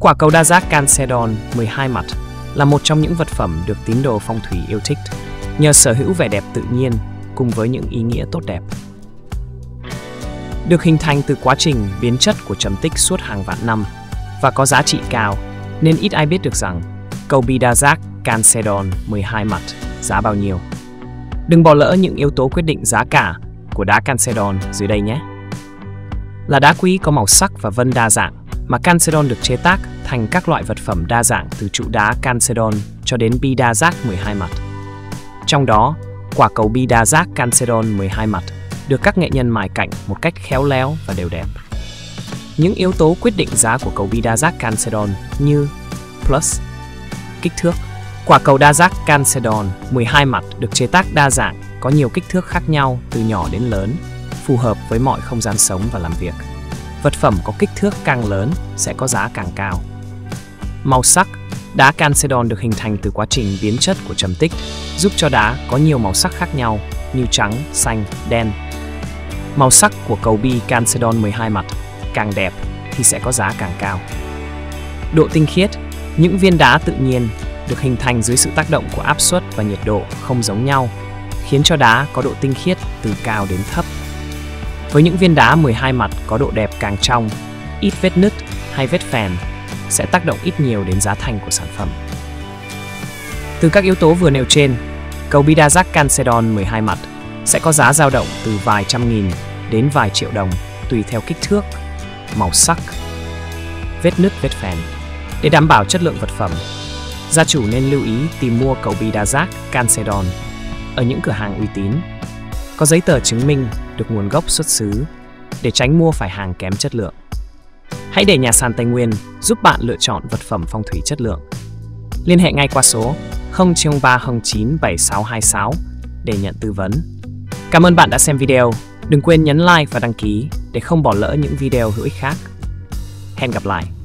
Quả cầu đa giác Calcedon 12 mặt là một trong những vật phẩm được tín đồ phong thủy yêu thích, nhờ sở hữu vẻ đẹp tự nhiên cùng với những ý nghĩa tốt đẹp. Được hình thành từ quá trình biến chất của trầm tích suốt hàng vạn năm và có giá trị cao, nên ít ai biết được rằng cầu bi đa giác Calcedon 12 mặt giá bao nhiêu. Đừng bỏ lỡ những yếu tố quyết định giá cả của đá Calcedon dưới đây nhé. Là đá quý có màu sắc và vân đa dạng mà Calcedon được chế tác thành các loại vật phẩm đa dạng từ trụ đá Calcedon cho đến bi đa giác 12 mặt. Trong đó, quả cầu bi đa giác Calcedon 12 mặt được các nghệ nhân mài cạnh một cách khéo léo và đều đẹp. Những yếu tố quyết định giá của cầu bi đa giác Calcedon như plus, kích thước. Quả cầu đa giác Calcedon 12 mặt được chế tác đa dạng, có nhiều kích thước khác nhau từ nhỏ đến lớn, phù hợp với mọi không gian sống và làm việc. Vật phẩm có kích thước càng lớn sẽ có giá càng cao. Màu sắc Đá Calcedon được hình thành từ quá trình biến chất của trầm tích, giúp cho đá có nhiều màu sắc khác nhau như trắng, xanh, đen. Màu sắc của cầu bi Calcedon 12 mặt càng đẹp thì sẽ có giá càng cao. Độ tinh khiết Những viên đá tự nhiên được hình thành dưới sự tác động của áp suất và nhiệt độ không giống nhau, khiến cho đá có độ tinh khiết từ cao đến thấp. Với những viên đá 12 mặt có độ đẹp càng trong, ít vết nứt hay vết phèn sẽ tác động ít nhiều đến giá thành của sản phẩm. Từ các yếu tố vừa nêu trên, cầu Bidazak Calcedon 12 mặt sẽ có giá dao động từ vài trăm nghìn đến vài triệu đồng tùy theo kích thước, màu sắc, vết nứt vết phèn. Để đảm bảo chất lượng vật phẩm, gia chủ nên lưu ý tìm mua cầu Bidazak Calcedon ở những cửa hàng uy tín, có giấy tờ chứng minh được nguồn gốc xuất xứ để tránh mua phải hàng kém chất lượng. Hãy để nhà sàn Tây Nguyên giúp bạn lựa chọn vật phẩm phong thủy chất lượng. Liên hệ ngay qua số 03097626 để nhận tư vấn. Cảm ơn bạn đã xem video. Đừng quên nhấn like và đăng ký để không bỏ lỡ những video hữu ích khác. Hẹn gặp lại!